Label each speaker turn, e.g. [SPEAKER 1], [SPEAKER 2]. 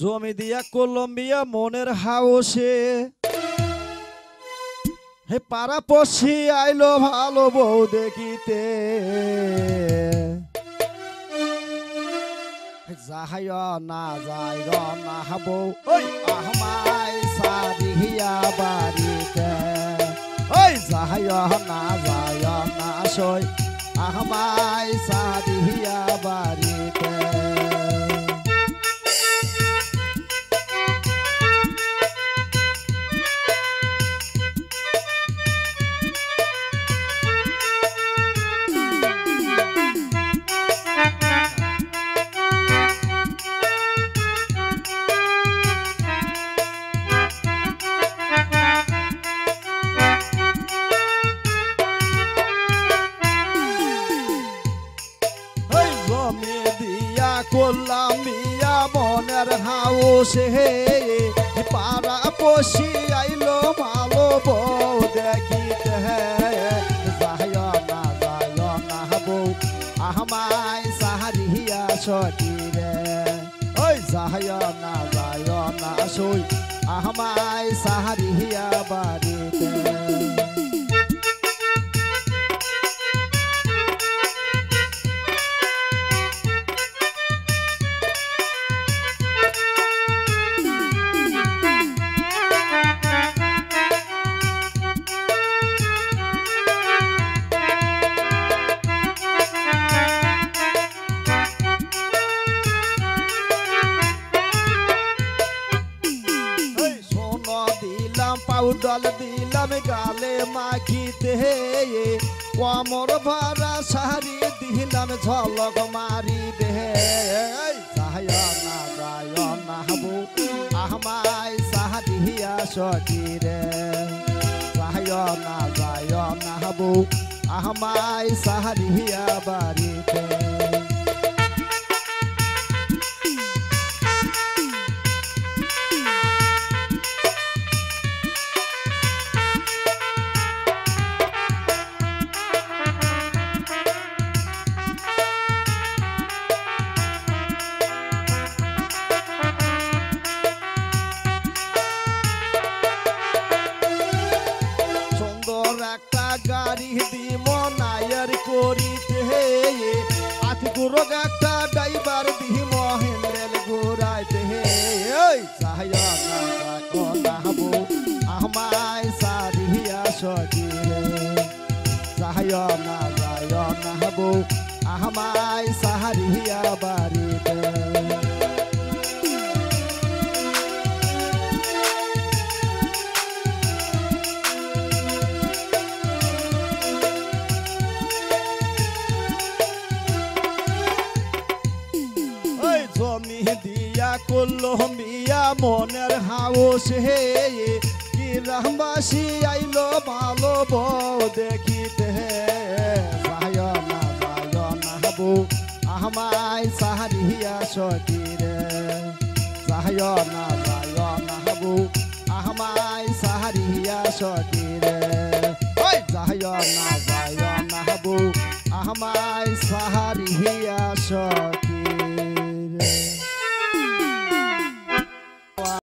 [SPEAKER 1] জমি দিয়া কলম্বিয়া মনের হাউসে হে পাড়া পশি আইলো ভালো বউ দেখিতে। যাহাই না যাই না বউ, ওই আহমাই সারিয়া বাড়িতে। ওই যাহাই না যাই না সই আহমাই সারিয়া বাড়িতে। জমি দিয়া করলাম বিয়া মনের হাউসে পাড়া পশি আইলো ভালো বউ দেখিতে যায় না যায় না বউ আহমাই সাহারিয়া সকিরে ওই যায় না যায় না সই আহমাই সাহারিয়া বাড়িতে দিলাম দিলাম গালে মাখিতে। কমর ভাড়া শাড়ি দিলাম, ঝলক মারি দে যায় না যায় না হবু আহমাই সাহাদিয়া সকিরে যায় না যায় না হবু আহমাই সাহাদিয়া বাড়িতে। সুন্দর একটা গাড়ি দিব নায়ার করিতে আতগুরো একটা ড্রাইভার দিব হ্যান্ডেল ঘুরাইতে না হব, আমায় সারিয়া সকিরে চাহিয়া না যায় না হব, আমায় সাহারিয়া বাড়িতে করল মিয়া মনের হাউস হে। কি রামবাসী আইলো, ভালো বউ দেখিতে যায় না যায় না হবু আহমাই সাহারিয়া সকিরে যায় না যায় না হবু আহমাই সাহারিয়া সকিরে ওই যায় না যায় না হবু আহমাই সাহারিয়া সকিরে